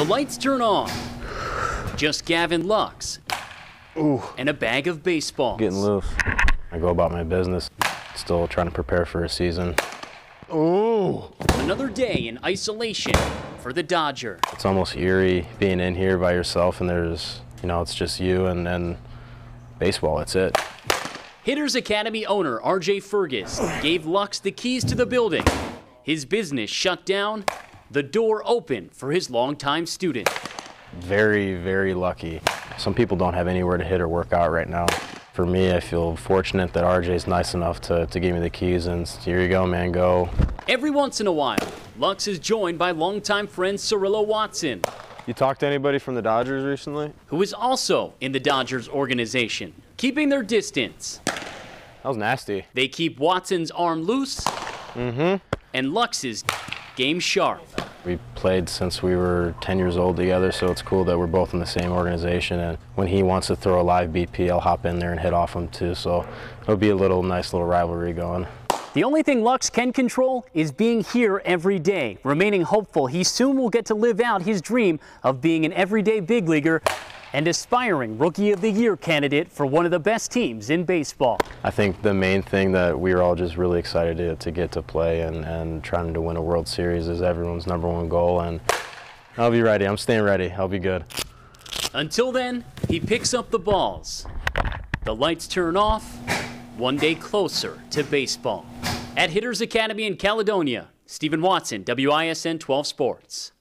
The lights turn on. Just Gavin Lux. Ooh. And a bag of baseballs. Getting loose. I go about my business, still trying to prepare for a season. Ooh. Another day in isolation for the Dodger. It's almost eerie being in here by yourself and there's, you know, it's just you and then baseball, that's it. Hitters Academy owner RJ Fergus gave Lux the keys to the building. His business shut down, the door open for his longtime student. Very, very lucky. Some people don't have anywhere to hit or work out right now. For me, I feel fortunate that RJ's nice enough to, to give me the keys and here you go, man, go. Every once in a while, Lux is joined by longtime friend Cyrillo Watson, You talked to anybody from the Dodgers recently? who is also in the Dodgers organization. Keeping their distance, That was nasty. they keep Watson's arm loose Mm -hmm. and Lux's game sharp. We played since we were 10 years old together, so it's cool that we're both in the same organization. And when he wants to throw a live BP, I'll hop in there and hit off him too. So it'll be a little nice little rivalry going. The only thing Lux can control is being here every day, remaining hopeful he soon will get to live out his dream of being an everyday big leaguer and aspiring Rookie of the Year candidate for one of the best teams in baseball. I think the main thing that we are all just really excited to, to get to play and, and trying to win a World Series is everyone's number one goal. And I'll be ready. I'm staying ready. I'll be good. Until then, he picks up the balls. The lights turn off, one day closer to baseball. At Hitters Academy in Caledonia, Stephen Watson, WISN 12 Sports.